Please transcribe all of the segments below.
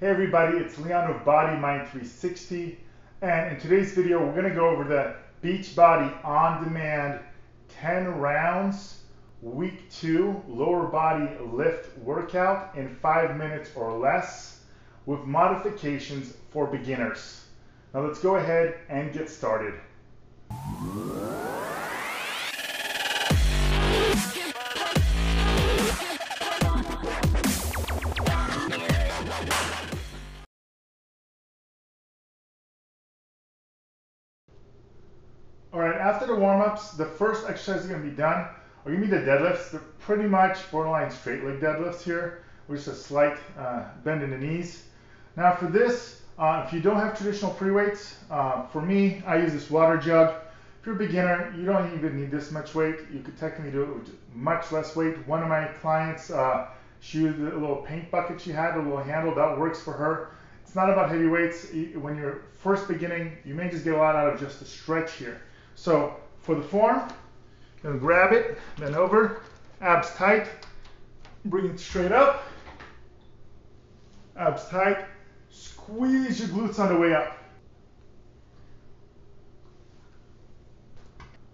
Hey everybody, it's Leon of Body Mind 360 and in today's video we're going to go over the Beachbody On Demand 10 rounds week 2 lower body lift workout in 5 minutes or less with modifications for beginners. Now let's go ahead and get started. The warm-ups, the first exercise is gonna be done are gonna be the deadlifts. They're pretty much borderline straight leg deadlifts here, with just a slight uh, bend in the knees. Now for this, uh, if you don't have traditional free weights, uh, for me, I use this water jug. If you're a beginner, you don't even need this much weight. You could technically do it with much less weight. One of my clients, uh, she used a little paint bucket she had, a little handle, that works for her. It's not about heavy weights. When you're first beginning, you may just get a lot out of just the stretch here. So for the form, you're gonna grab it, bend over, abs tight, bring it straight up, abs tight, squeeze your glutes on the way up.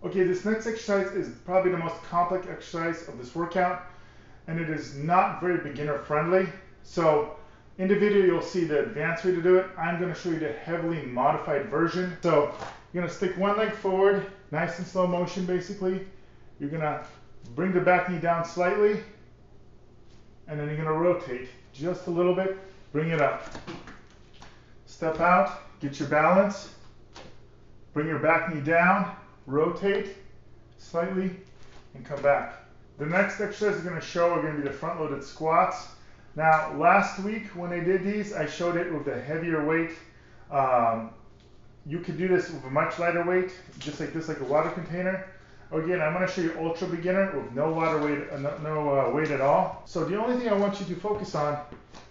Okay, this next exercise is probably the most complex exercise of this workout, and it is not very beginner friendly. So in the video, you'll see the advanced way to do it. I'm gonna show you the heavily modified version. So you're gonna stick one leg forward, nice and slow motion basically. You're gonna bring the back knee down slightly, and then you're gonna rotate just a little bit, bring it up. Step out, get your balance, bring your back knee down, rotate slightly, and come back. The next exercise I'm gonna show are gonna be the front loaded squats. Now, last week when I did these, I showed it with a heavier weight. Um, you could do this with a much lighter weight, just like this, like a water container. Again, I'm going to show you ultra beginner with no water weight, uh, no, uh, weight at all. So the only thing I want you to focus on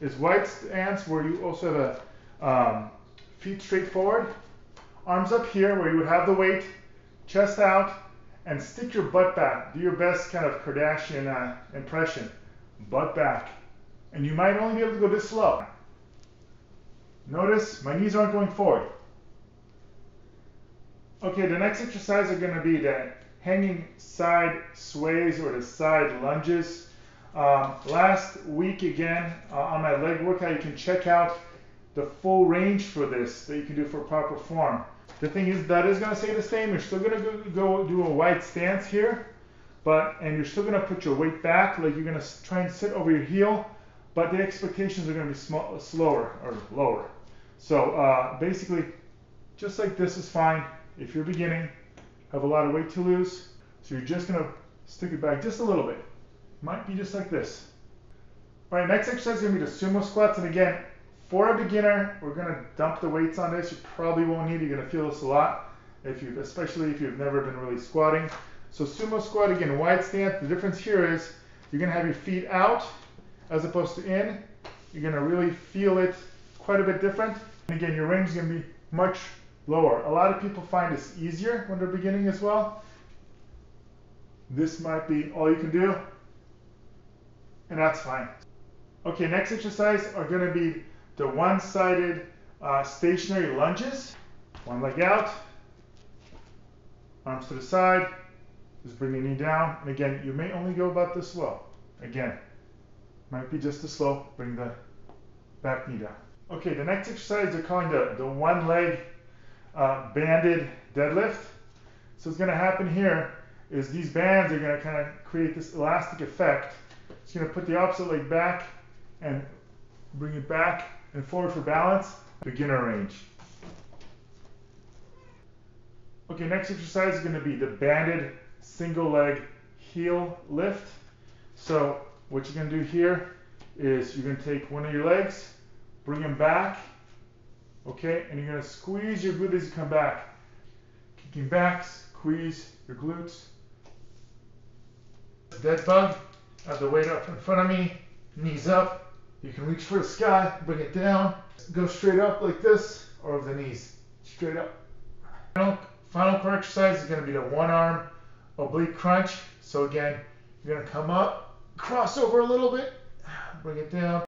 is wide stance where you also have a um, feet straight forward, arms up here where you would have the weight, chest out, and stick your butt back. Do your best kind of Kardashian uh, impression. Butt back. And you might only be able to go this slow. Notice my knees aren't going forward. Okay, the next exercise are going to be the hanging side sways or the side lunges. Um, last week again uh, on my leg workout, you can check out the full range for this that you can do for proper form. The thing is that is going to stay the same. You're still going to go, go do a wide stance here, but and you're still going to put your weight back, like you're going to try and sit over your heel, but the expectations are going to be small, slower or lower. So uh, basically, just like this is fine if you're beginning, have a lot of weight to lose, so you're just gonna stick it back just a little bit. Might be just like this. All right, next exercise is gonna be the sumo squats, and again, for a beginner, we're gonna dump the weights on this. You probably won't need. it. You're gonna feel this a lot, if you, especially if you've never been really squatting. So sumo squat again, wide stance. The difference here is you're gonna have your feet out as opposed to in. You're gonna really feel it quite a bit different. And again, your range is gonna be much lower. A lot of people find this easier when they're beginning as well. This might be all you can do, and that's fine. Okay, next exercise are going to be the one-sided uh, stationary lunges. One leg out, arms to the side, just bring your knee down. And again, you may only go about this slow. Again, might be just as slow, bring the back knee down. Okay, the next exercise they're calling the, the one leg uh, banded deadlift. So what's going to happen here is these bands are going to kind of create this elastic effect. It's going to put the opposite leg back and bring it back and forward for balance, beginner range. Okay, next exercise is going to be the banded single leg heel lift. So what you're going to do here is you're going to take one of your legs, bring them back, Okay, and you're gonna squeeze your glutes as you come back. Kicking back, squeeze your glutes. Dead bug, have the weight up in front of me, knees up. You can reach for the sky, bring it down. Go straight up like this, or over the knees, straight up. Final, final core exercise is gonna be the one arm oblique crunch. So again, you're gonna come up, cross over a little bit, bring it down.